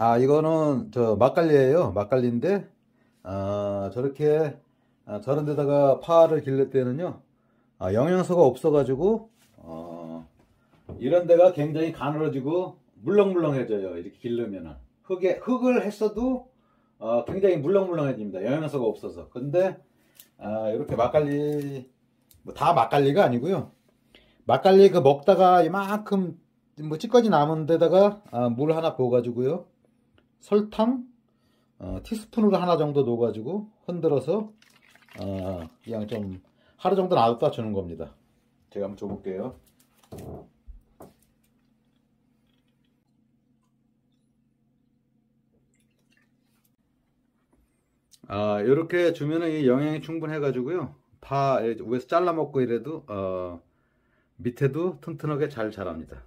아 이거는 저 막걸리예요. 막걸리인데 아 저렇게 아, 저런 데다가 파를 길를 때는요 아, 영양소가 없어 가지고 어, 이런 데가 굉장히 가늘어지고 물렁물렁해져요. 이렇게 길르면은. 흙에 흙을 했어도 어, 굉장히 물렁물렁해집니다. 영양소가 없어서. 근데 아, 이렇게 막걸리 뭐 다 막걸리가 아니고요. 막걸리 그 먹다가 이만큼 뭐 찌꺼기 남은 데다가 아, 물 하나 부어 가지고요 설탕 어, 티스푼으로 하나 정도 넣어 가지고 흔들어서 어, 그냥 좀 하루 정도 놔뒀다 주는 겁니다 제가 한번 줘볼게요 아, 이렇게 주면은 이 영양이 충분해 가지고요. 파 위에서 잘라 먹고 이래도 어, 밑에도 튼튼하게 잘 자랍니다.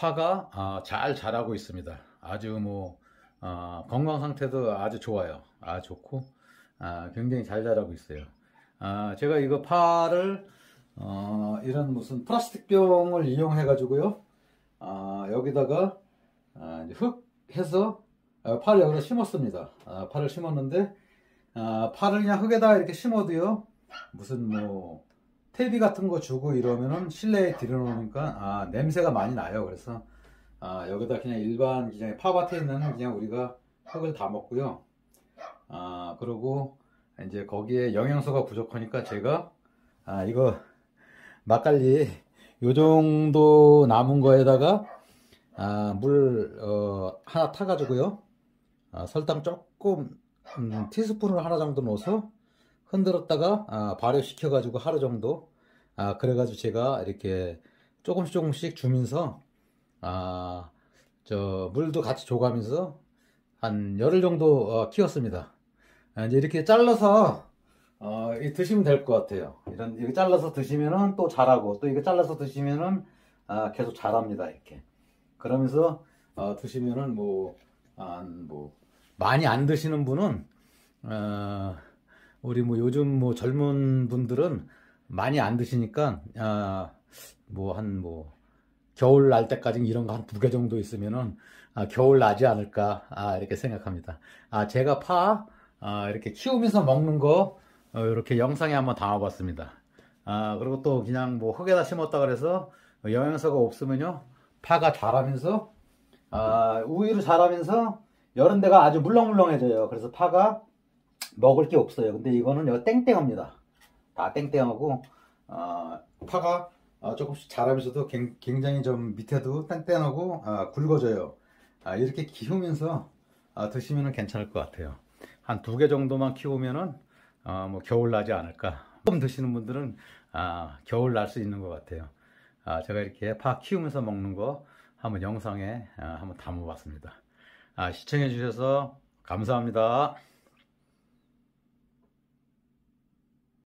파가 아, 잘 자라고 있습니다. 아주 뭐 어, 건강 상태도 아주 좋아요. 아 좋고 아, 굉장히 잘 자라고 있어요. 아, 제가 이거 파를 어, 이런 무슨 플라스틱 병을 이용해 가지고요. 아, 여기다가 아, 흙 해서 아, 파를 여기다 심었습니다. 아, 파를 심었는데 아, 파를 그냥 흙에다 이렇게 심어도요. 무슨 뭐 텔비 같은 거 주고 이러면은 실내에 들여놓으니까 아, 냄새가 많이 나요. 그래서 아, 여기다 그냥 일반 그냥 파밭에 있는 그냥 우리가 흙을 다 먹고요. 아, 그리고 이제 거기에 영양소가 부족하니까 제가 아, 이거 막걸리 요 정도 남은 거에다가 아, 물 어, 하나 타가지고요. 아, 설탕 조금 음, 티스푼을 하나 정도 넣어서 흔들었다가 아, 발효시켜 가지고 하루 정도 아 그래 가지고 제가 이렇게 조금씩 조금씩 주면서 아 저 물도 같이 줘가면서 한 열흘 정도 어, 키웠습니다. 아, 이제 이렇게 잘라서 어, 드시면 될 것 같아요. 이런 이렇게 잘라서 드시면은 또 자라고 또 이거 잘라서 드시면은 아, 계속 자랍니다. 이렇게 그러면서 어, 드시면은 뭐, 아, 뭐 많이 안 드시는 분은 어, 우리 뭐 요즘 뭐 젊은 분들은 많이 안 드시니까 아, 뭐한뭐 겨울 날 때까지 이런 거 한 두 개 정도 있으면은 아, 겨울 나지 않을까 아, 이렇게 생각합니다. 아 제가 파 아, 이렇게 키우면서 먹는 거 어, 이렇게 영상에 한번 담아봤습니다. 아 그리고 또 그냥 뭐 흙에다 심었다 그래서 영양소가 없으면요 파가 자라면서 아, 우위로 자라면서 여런 데가 아주 물렁물렁해져요. 그래서 파가 먹을 게 없어요. 근데 이거는 땡땡합니다. 다 땡땡하고 어, 파가 어, 조금씩 자라면서도 굉장히 좀 밑에도 땡땡하고 어, 굵어져요. 아, 이렇게 키우면서 아, 드시면 괜찮을 것 같아요. 한 두 개 정도만 키우면은 어, 뭐 겨울 나지 않을까. 조금 드시는 분들은 아, 겨울 날 수 있는 것 같아요. 아, 제가 이렇게 파 키우면서 먹는 거 한번 영상에 아, 한번 담아봤습니다. 아, 시청해 주셔서 감사합니다.